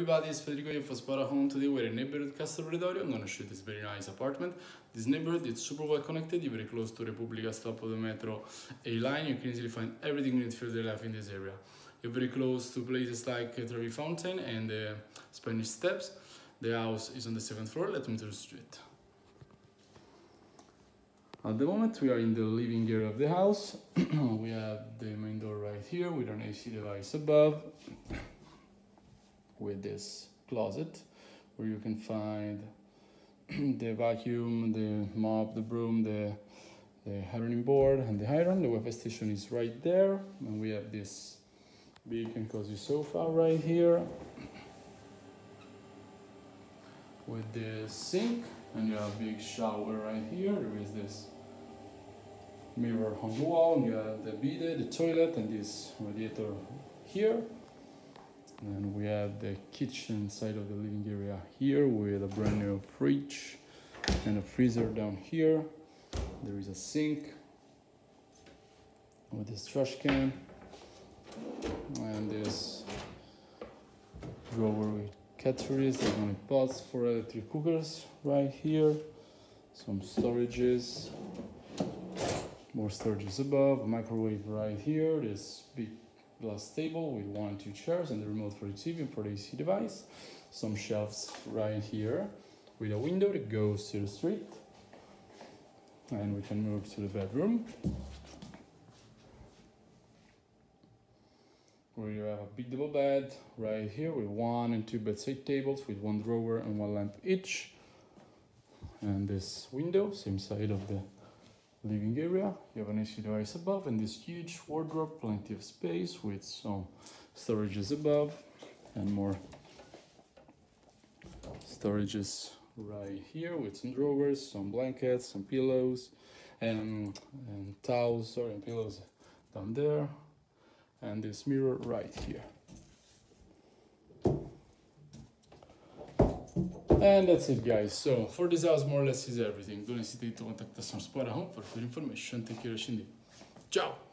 everybody, it's Federico here for Spotahome. Today we're in neighborhood Castro Pretorio. I'm gonna show this very nice apartment. This neighborhood is super well connected, you're very close to Repubblica stop of the metro A line. You can easily find everything you need for your life in this area. You're very close to places like Trevi Fountain and the Spanish Steps. The house is on the seventh floor. Let me the street. At the moment, we are in the living area of the house. we have the main door right here with an AC device above with this closet where you can find the vacuum, the mop, the broom, the, the ironing board and the iron. The Wi-Fi station is right there and we have this big and cozy sofa right here with the sink and you have a big shower right here. There is this mirror on the wall, and you have the bidet, the toilet and this radiator here and we have the kitchen side of the living area here with a brand new fridge and a freezer down here. There is a sink with this trash can. And this drawer with cutlery, some pots for electric cookers right here, some storages, more storages above, microwave right here, this big glass table with one and two chairs and the remote for the TV and for the AC device. Some shelves right here with a window that goes to the street. And we can move to the bedroom. You have a big double bed right here with one and two bedside tables with one drawer and one lamp each. And this window, same side of the living area. You have an AC device above and this huge wardrobe, plenty of space with some storages above and more storages right here with some drawers, some blankets, some pillows and, and towels, sorry, and pillows down there and this mirror right here. And that's it guys, so for this house more or less is everything. Don't hesitate to contact us on Spotahome for further information. You for watching. Ciao!